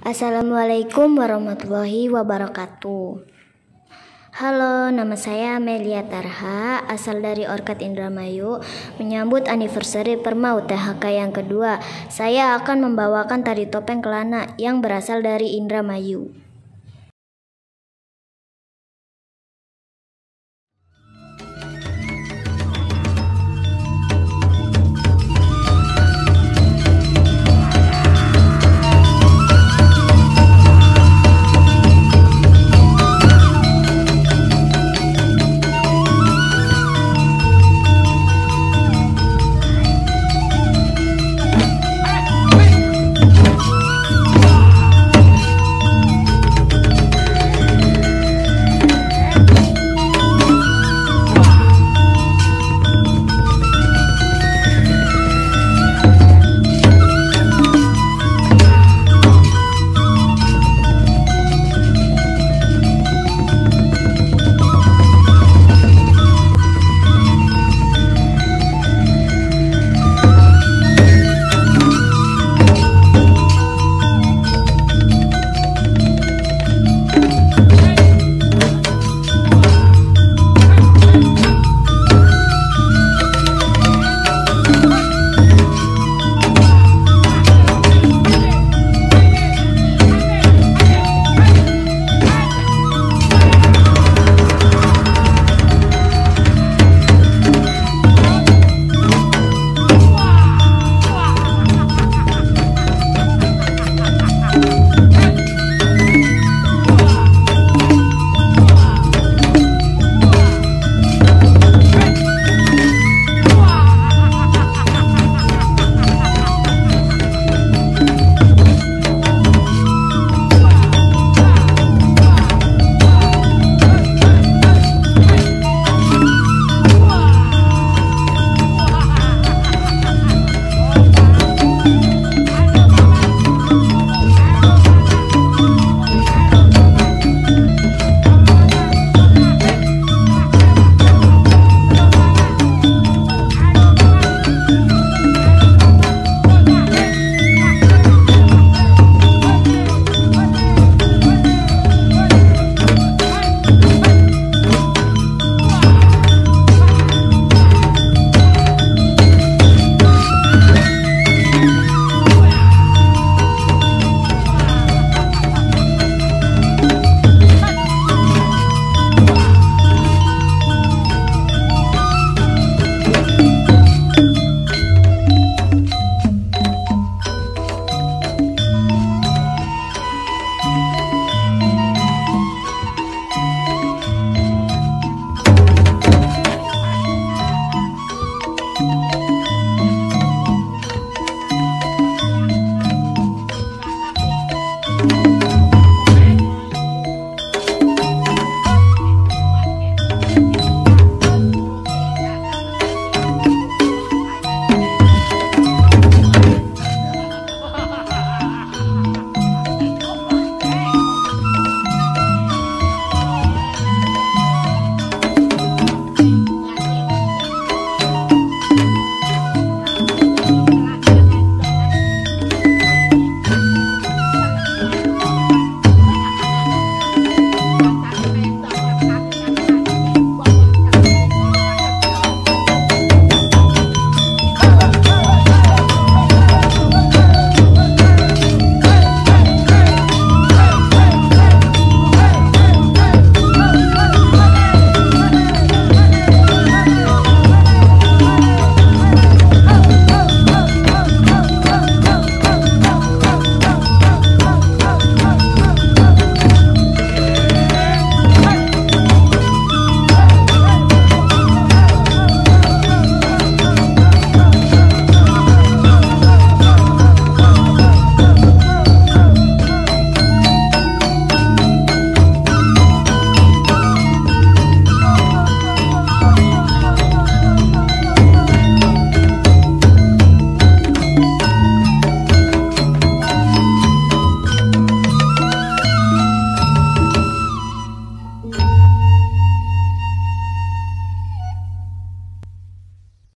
Assalamualaikum warahmatullahi wabarakatuh. Halo, nama saya Amelia Tarha, asal dari Orkat Indramayu. Menyambut anniversary Permau THK yang kedua, saya akan membawakan tari topeng kelana yang berasal dari Indramayu.